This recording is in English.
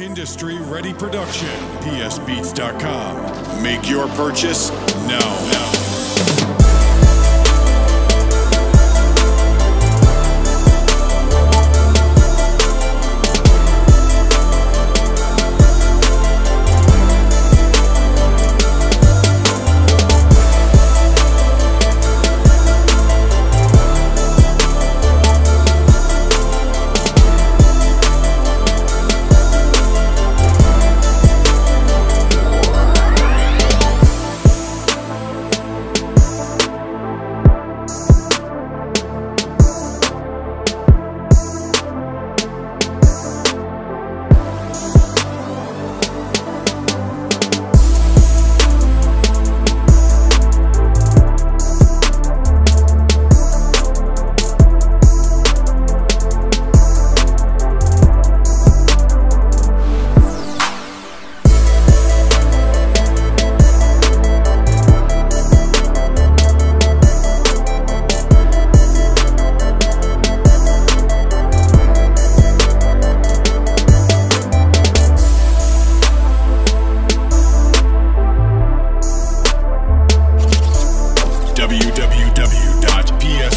Industry ready production. PSBeats.com. Make your purchase now. now. www.pf